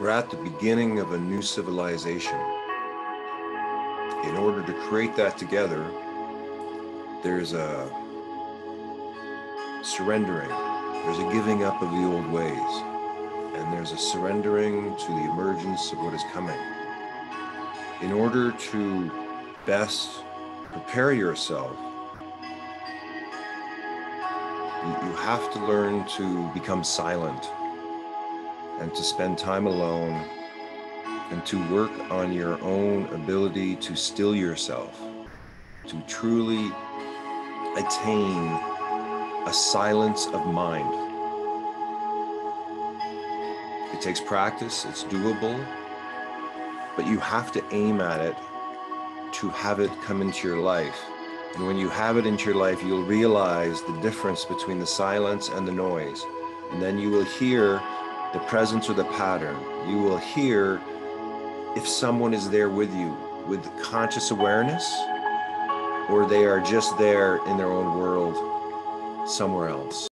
We're at the beginning of a new civilization. In order to create that together, there's a surrendering, there's a giving up of the old ways, and there's a surrendering to the emergence of what is coming. In order to best prepare yourself, you, have to learn to become silent and to spend time alone and to work on your own ability to still yourself, to truly attain a silence of mind. It takes practice, it's doable, but you have to aim at it to have it come into your life. And when you have it into your life, you'll realize the difference between the silence and the noise. And then you will hear the presence or the pattern. You will hear if someone is there with you with conscious awareness or they are just there in their own world somewhere else.